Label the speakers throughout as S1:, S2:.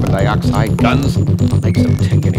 S1: carbon dioxide, guns. Makes them tick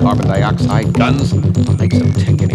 S1: carbon dioxide, guns. Makes them tick